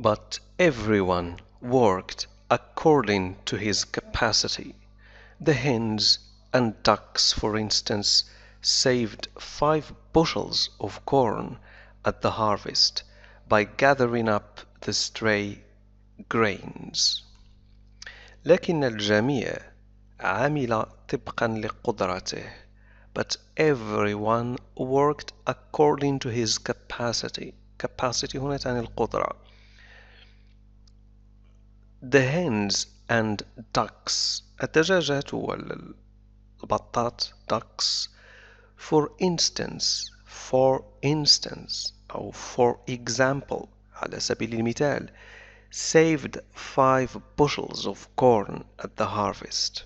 but everyone worked according to his capacity. The hens and ducks, for instance, saved five bushels of corn at the harvest by gathering up the stray grains. لكن الجميع عمل طبقا لقدرته but everyone worked according to his capacity capacity هنا تعني القدرة the hens and ducks. الدجاجات والبطات ducks. For instance for instance أو for example على سبيل المثال saved five bushels of corn at the harvest.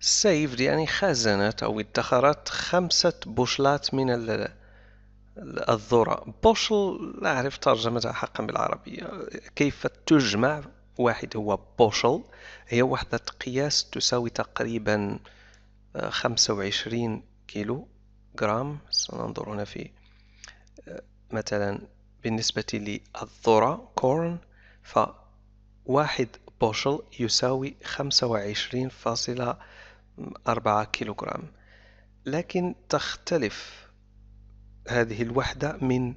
Saved يعني خزنت أو ادخرت خمسة بوشلات من الذرة. بوشل لا أعرف ترجمتها حقا بالعربية. كيف تجمع؟ واحد هو bushel هي وحدة قياس تساوي تقريبا خمسة وعشرين كيلو جرام. سننظر هنا في مثلا بالنسبة للذرة corn فواحد bushel يساوي خمسة وعشرين فاصلة أربعة كيلوغرام. لكن تختلف هذه الوحدة من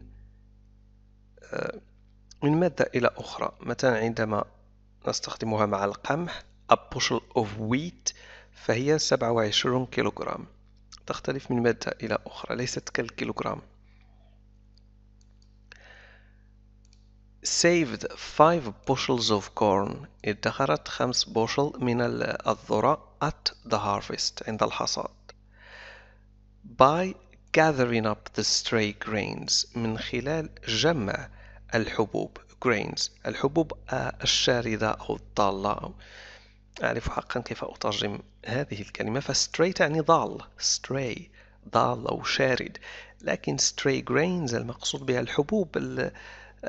من مادة إلى أخرى. مثلا عندما نستخدمها مع القمح a bushel of wheat فهي 27 كيلوغرام. تختلف من مادة إلى أخرى ليست كالكيلوغرام. Saved five bushels of corn. ادخرت خمس بوشل من الذرة at the harvest عند الحصاد. By gathering up the stray grains من خلال جمع الحبوب. Grains. الحبوب الشاردة أو الضالة. أعرف حقا كيف أترجم هذه الكلمة. فستري تعني ضال. stray ضال أو شارد. لكن stray grains المقصود بها الحبوب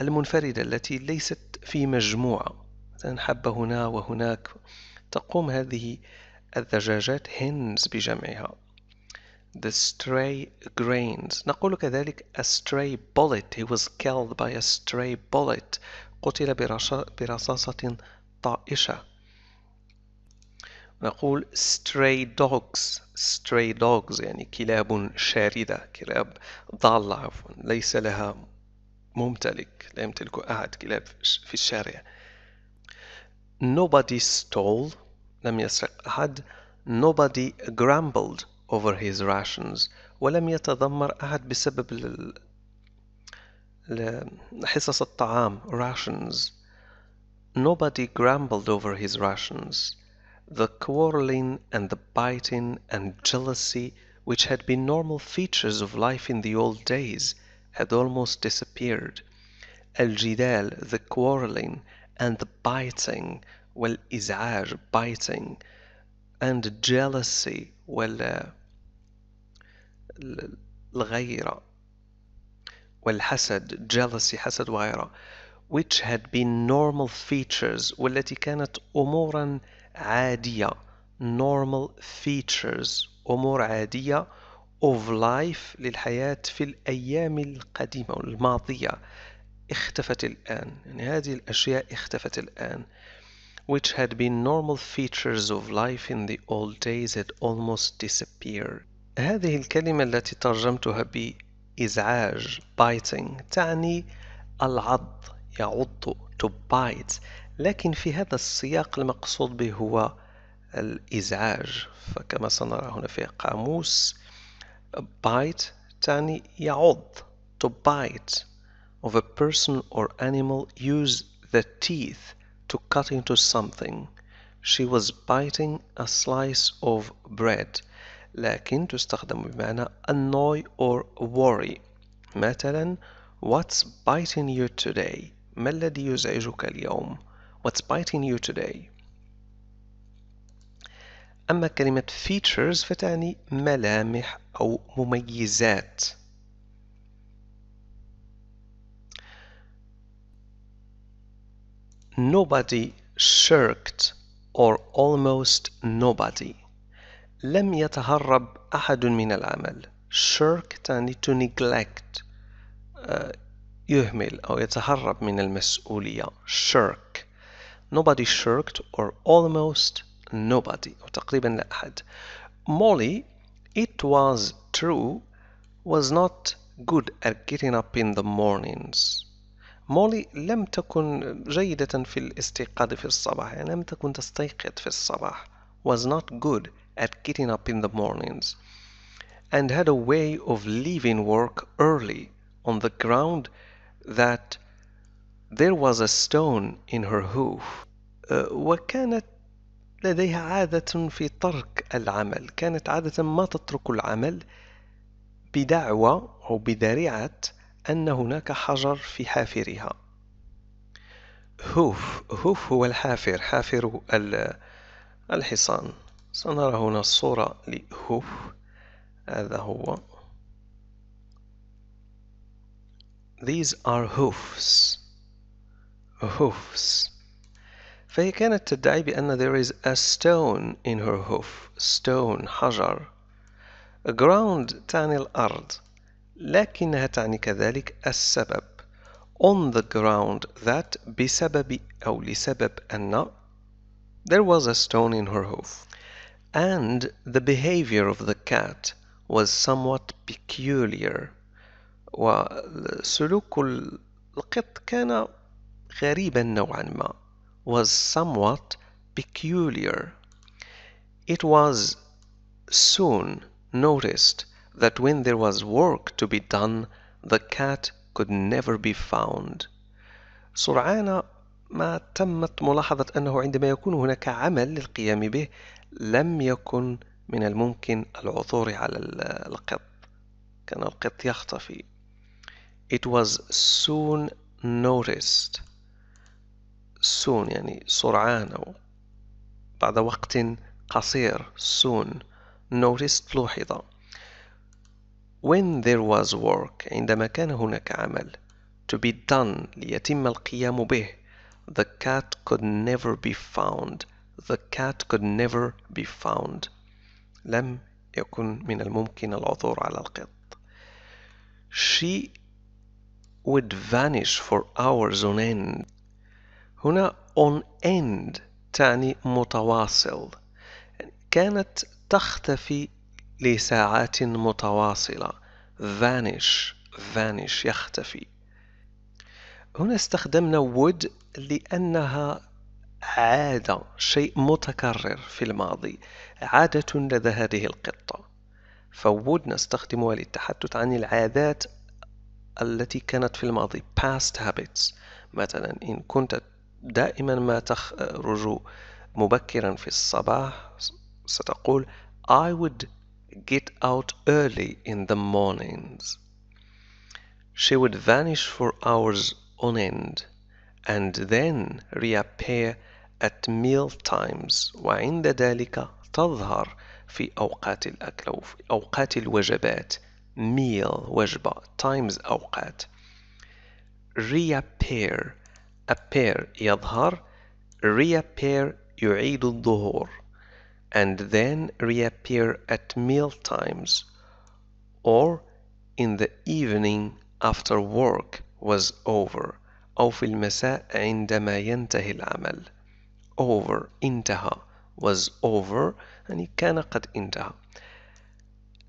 المنفردة التي ليست في مجموعة. حبة هنا وهناك. تقوم هذه الدجاجات hens بجمعها. The stray grains نقول كذلك a stray bullet he was killed by a stray bullet قتل برصاصة طائشة نقول stray dogs stray dogs يعني كلاب شاردة كلاب ضالة عفوا ليس لها ممتلك لا يمتلك أحد كلاب في الشارع nobody stole لم يسرق أحد nobody grumbled over his rations ولم يتذمر أحد بسبب حصص الطعام rations nobody grumbled over his rations the quarreling and the biting and jealousy which had been normal features of life in the old days had almost disappeared الجدال the quarreling and the biting والإزعاج biting and jealousy وال الغيرة والحسد jealousy حسد وغيره which had been normal features والتي كانت أمورا عادية normal features أمور عادية of life للحياة في الأيام القديمة الماضية اختفت الآن يعني هذه الأشياء اختفت الآن which had been normal features of life in the old days had almost disappeared هذه الكلمة التي ترجمتها بإزعاج biting تعني العض يعض to bite. لكن في هذا السياق المقصود به هو الإزعاج. فكما سنرى هنا في قاموس bite تعني يعض to bite of a person or animal use the teeth to cut into something. She was biting a slice of bread. لكن تستخدم بمعنى annoy or worry مثلا what's biting you today ما الذي يزعجك اليوم what's biting you today أما كلمة features فتعني ملامح أو مميزات nobody shirked or almost nobody لم يتهرب أحد من العمل. shirk تعني to neglect uh, يهمل أو يتهرب من المسؤولية. shirk nobody shirked or almost nobody أو تقريبا لا أحد. Molly it was true was not good at getting up in the mornings. مولي لم تكن جيدة في الاستيقاظ في الصباح يعني لم تكن تستيقظ في الصباح. Was not good at getting up in the mornings and had a way of leaving work early on the ground that there was a stone in her hoof. وكانت لديها عادة في ترك العمل. كانت عادة ما تترك العمل بدعوى أو بذريعة أن هناك حجر في حافرها. هوف هوف هو الحافر حافر الحصان. سنرى هنا الصورة لهوف هذا هو These are hoofs hoofs فهي كانت تدعي بأن there is a stone in her hoof stone حجر ground تعني الأرض لكنها تعني كذلك السبب on the ground that بسبب أو لسبب أن there was a stone in her hoof and the behavior of the cat was somewhat peculiar وسلوك القط كان غريبا نوعا ما was somewhat peculiar it was soon noticed that when there was work to be done the cat could never be found سرعان ما تمت ملاحظة أنه عندما يكون هناك عمل للقيام به لم يكن من الممكن العثور على القط. كان القط يختفي. It was soon noticed. Soon يعني سرعان أو بعد وقت قصير. Soon noticed لوحظ. When there was work عندما كان هناك عمل to be done ليتم القيام به the cat could never be found. The cat could never be found. لم يكن من الممكن العثور على القط. She would vanish for hours on end. هنا on end تعني متواصل. كانت تختفي لساعات متواصلة. Vanish vanish يختفي. هنا استخدمنا would لأنها عادة شيء متكرر في الماضي عادة لدى هذه القطة فwould نستخدمها للتحدث عن العادات التي كانت في الماضي past habits مثلا إن كنت دائما ما تخرج مبكرا في الصباح ستقول I would get out early in the mornings. She would vanish for hours on end and then reappear at meal times وعند ذلك تظهر في أوقات الأكل أو في أوقات الوجبات meal وجبة times أوقات reappear appear يظهر reappear يعيد الظهور and then reappear at meal times or in the evening after work was over أو في المساء عندما ينتهي العمل Over انتهى was over يعني كان قد انتهى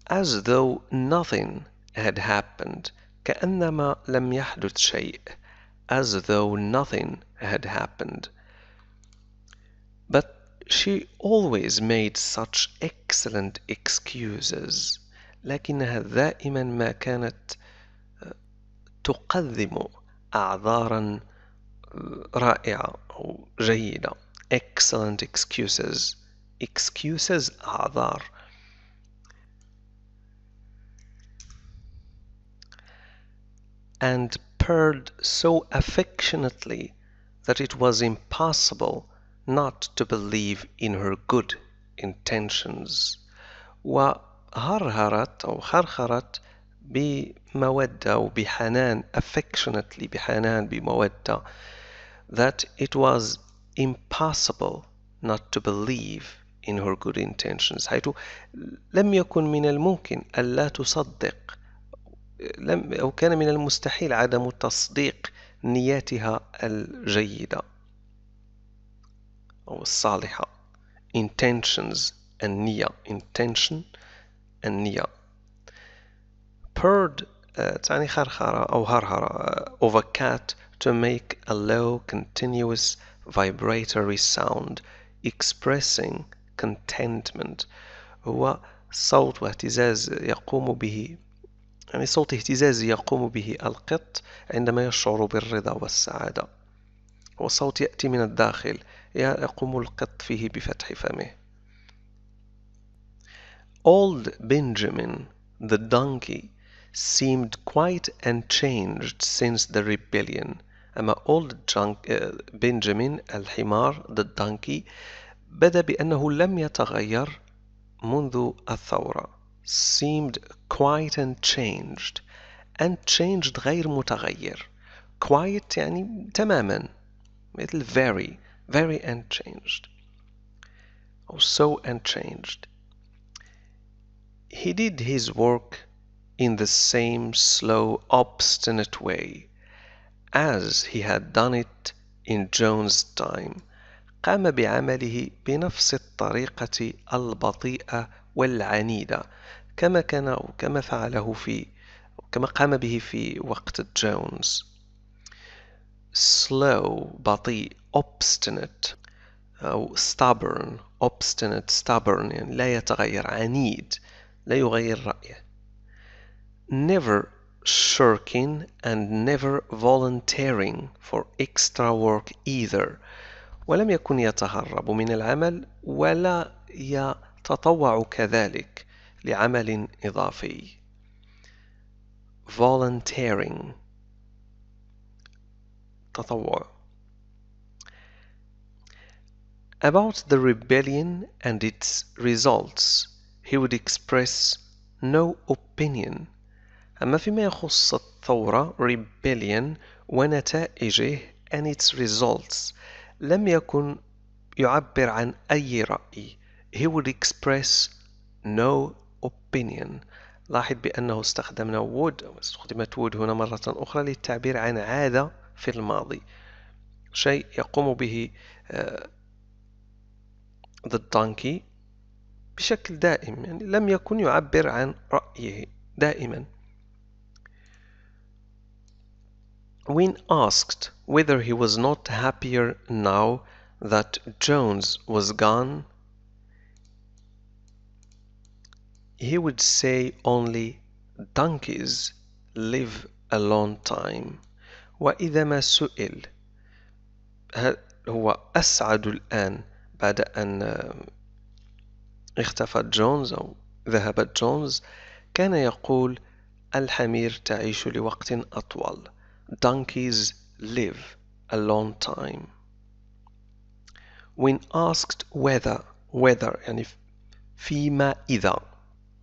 as though nothing had happened كأنما لم يحدث شيء as though nothing had happened but she always made such excellent excuses لكنها دائما ما كانت تقدم أعذارا رائعة أو جيدة excellent excuses excuses أعذار and purred so affectionately that it was impossible not to believe in her good intentions وهرهرت أو خرخرت بمودة أو بحنان affectionately بحنان بمودة that it was impossible not to believe in her good intentions. حيث لم يكن من الممكن ألا تصدق. لم أو كان من المستحيل عدم تصديق نياتها الجيدة. أو الصالحة. Intentions النية intention النية purred تعني خرخرة أو هرهرة. of a cat to make a low continuous vibratory sound expressing contentment. هو صوت واهتزاز يقوم به يعني صوت اهتزازي يقوم به القط عندما يشعر بالرضا والسعادة. والصوت يأتي من الداخل يقوم القط فيه بفتح فمه. Old Benjamin the donkey seemed quite unchanged since the rebellion. أما old Benjamin الحمار the donkey بدا بأنه لم يتغير منذ الثورة seemed quite unchanged unchanged غير متغير quite يعني تماما مثل very very unchanged or so unchanged he did his work in the same slow obstinate way as he had done it in Jones' time. قام بعمله بنفس الطريقة البطيئة والعنيدة كما كان أو كما فعله في كما قام به في وقت جونز slow بطيء obstinate أو stubborn obstinate stubborn يعني لا يتغير عنيد لا يغير رأيه. Never shirking and never volunteering for extra work either ولم يكن يتهرب من العمل ولا يتطوع كذلك لعمل إضافي volunteering تطوع About the rebellion and its results he would express no opinion أما فيما يخص الثورة rebellion ونتائجه and its results لم يكن يعبر عن أي رأي. He would express no opinion. لاحظ بأنه استخدمنا would أو استخدمت would هنا مرة أخرى للتعبير عن عادة في الماضي. شيء يقوم به uh, the donkey بشكل دائم يعني لم يكن يعبر عن رأيه دائما. When asked whether he was not happier now that Jones was gone, he would say only donkeys live a long time وإذا ما سئل هل هو أسعد الآن بعد أن اختفى جونز أو ذهب جونز كان يقول الحمير تعيش لوقت أطول donkeys live a long time. When asked whether whether يعني فيما إذا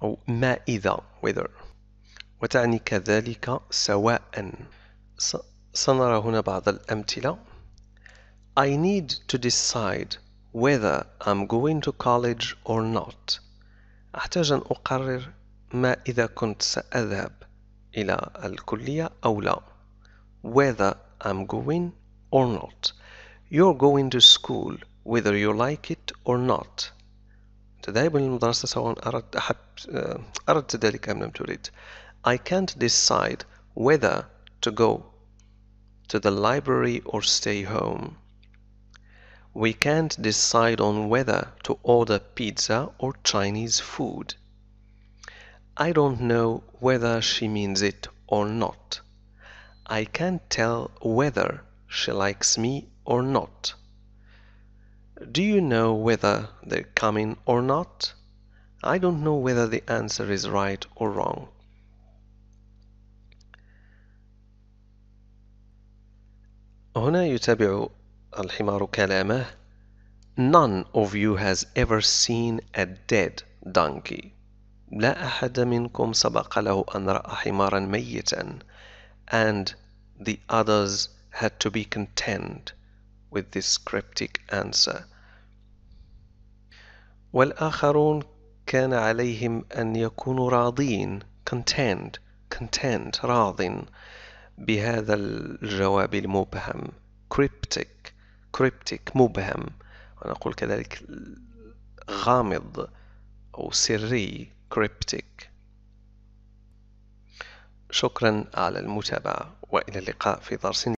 أو ما إذا whether وتعني كذلك سواء سنرى هنا بعض الأمثلة I need to decide whether I'm going to college or not أحتاج أن أقرر ما إذا كنت سأذهب إلى الكلية أو لا whether I'm going or not. You're going to school whether you like it or not. تذهب للمدرسة سواء أردت أحب أردت ذلك أم لم تريد. I can't decide whether to go to the library or stay home. We can't decide on whether to order pizza or Chinese food. I don't know whether she means it or not. I can't tell whether she likes me or not. Do you know whether they're coming or not? I don't know whether the answer is right or wrong. هنا يتابع الحمار كلامه None of you has ever seen a dead donkey. لا أحد منكم سبق له أن رأى حمارا ميتا And the others had to be content with this cryptic answer. والآخرون كان عليهم أن يكونوا راضين content content راض بهذا الجواب المبهم cryptic cryptic مبهم ونقول كذلك غامض أو سري cryptic شكرا على المتابعة وإلى اللقاء في درس